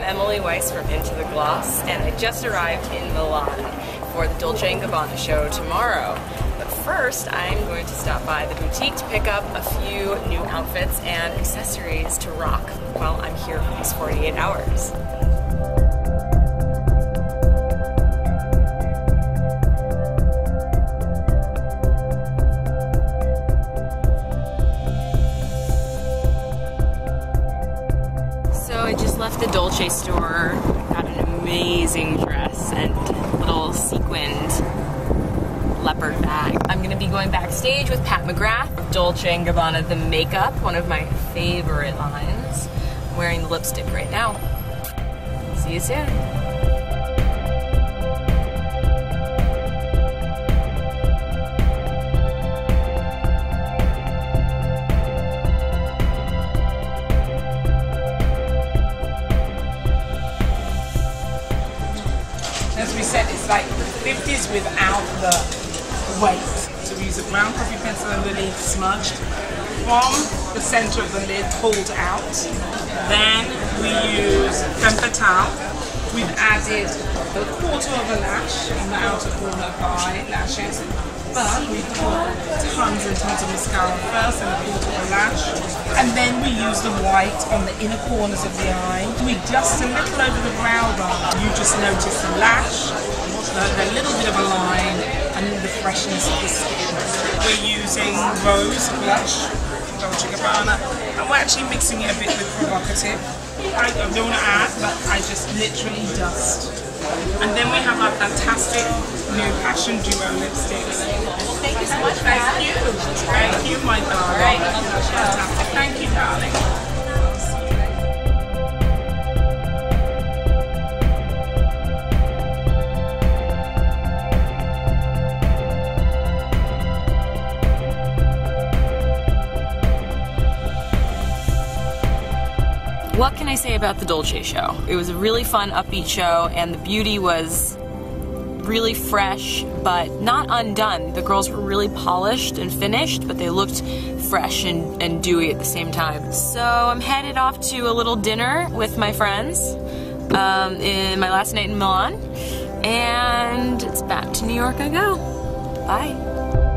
Weiss from Into the Gloss, and I just arrived in Milan for the Dolce & Gabbana show tomorrow. But first, I'm going to stop by the boutique to pick up a few new outfits and accessories to rock while I'm here for these 48 hours. I just left the Dolce store, got an amazing dress and little sequined leopard bag. I'm gonna be going backstage with Pat McGrath, Dolce & Gabbana The Makeup, one of my favorite lines. I'm wearing the lipstick right now. See you soon. As we said, it's like 50s without the weight. So we use a brown coffee pencil underneath smudged from the center of the lid pulled out. Then we use femme fatale. We've added a quarter of a lash on the outer corner of eye lashes. But we put tons and tons of mascara first and a quarter of a lash. And then we use the white on the inner corners of the eye. We just a little over the brow bone. Just notice the lash, the, the little bit of a line, and the freshness of the skin. We're using rose blush, Dolce Gabbana, and we're actually mixing it a bit with provocative. I don't want to add, but I just literally dust. And then we have our fantastic new Passion Duo lipsticks. Thank you so much, Thank you. Thank you, my darling. Fantastic. Thank you, darling. What can I say about the Dolce show? It was a really fun, upbeat show, and the beauty was really fresh, but not undone. The girls were really polished and finished, but they looked fresh and, and dewy at the same time. So I'm headed off to a little dinner with my friends um, in my last night in Milan, and it's back to New York I go. Bye.